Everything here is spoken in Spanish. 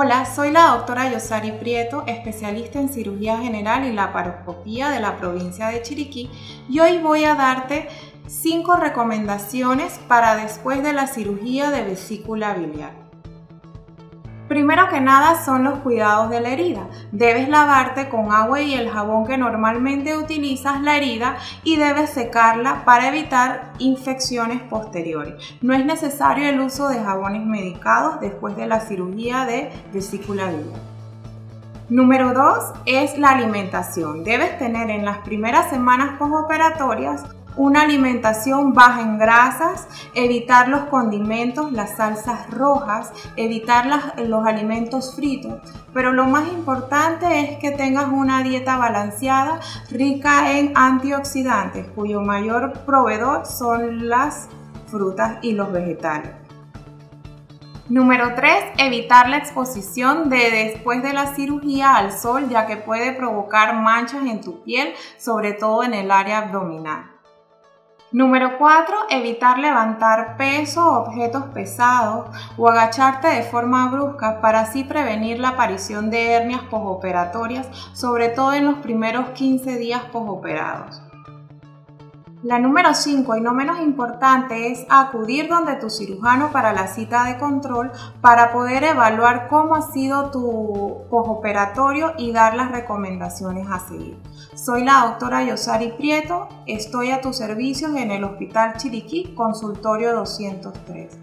Hola, soy la doctora Yosari Prieto, especialista en cirugía general y laparoscopía de la provincia de Chiriquí y hoy voy a darte 5 recomendaciones para después de la cirugía de vesícula biliar. Primero que nada son los cuidados de la herida. Debes lavarte con agua y el jabón que normalmente utilizas la herida y debes secarla para evitar infecciones posteriores. No es necesario el uso de jabones medicados después de la cirugía de vesícula biliar. Número 2 es la alimentación. Debes tener en las primeras semanas postoperatorias una alimentación baja en grasas, evitar los condimentos, las salsas rojas, evitar los alimentos fritos. Pero lo más importante es que tengas una dieta balanceada, rica en antioxidantes, cuyo mayor proveedor son las frutas y los vegetales. Número 3. Evitar la exposición de después de la cirugía al sol ya que puede provocar manchas en tu piel, sobre todo en el área abdominal. Número 4. Evitar levantar peso o objetos pesados o agacharte de forma brusca para así prevenir la aparición de hernias posoperatorias, sobre todo en los primeros 15 días posoperados. La número 5 y no menos importante es acudir donde tu cirujano para la cita de control para poder evaluar cómo ha sido tu postoperatorio y dar las recomendaciones a seguir. Soy la doctora Yosari Prieto, estoy a tus servicios en el Hospital Chiriquí, consultorio 203.